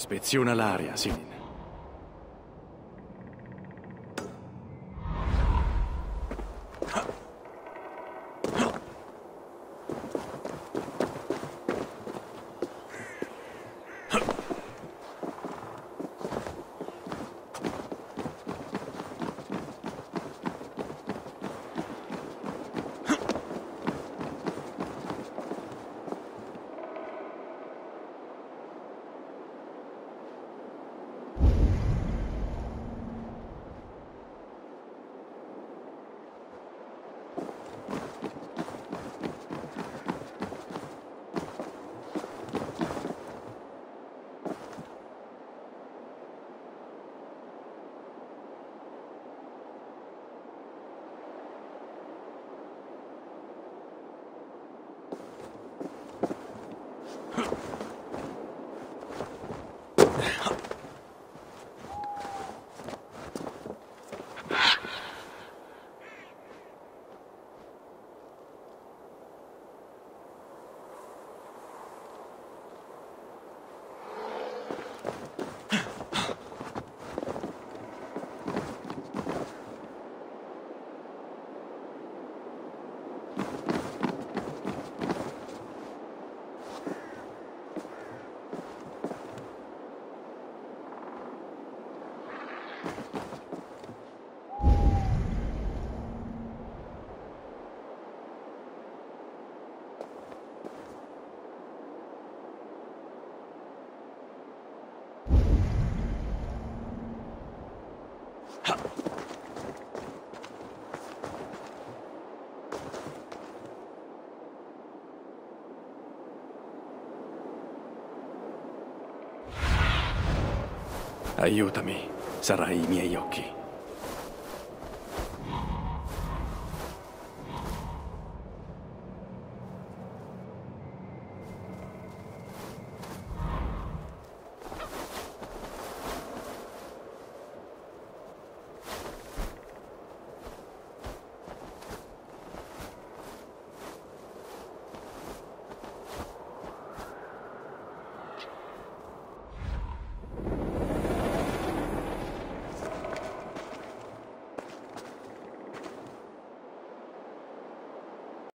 Ispeziona l'area, Sinin. Aiutami, sarai i miei occhi.